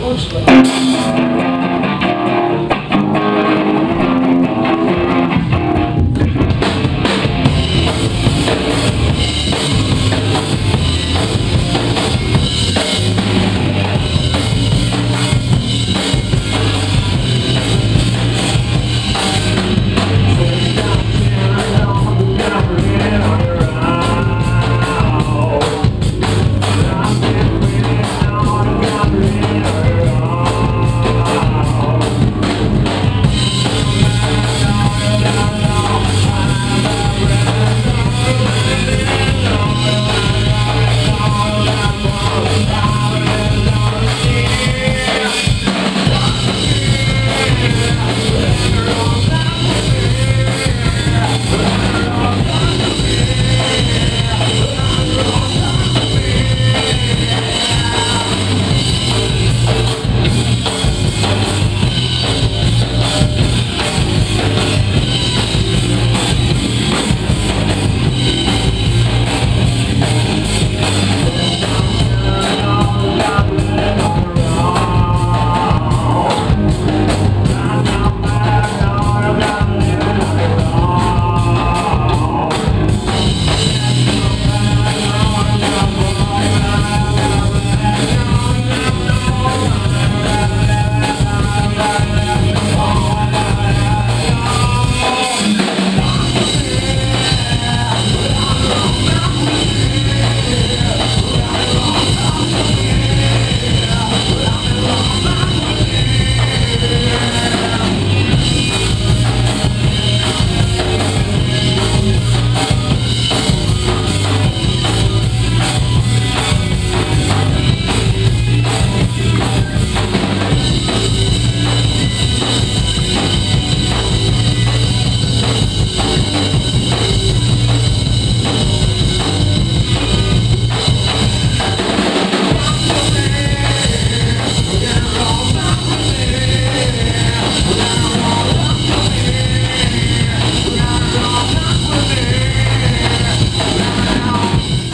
Oh.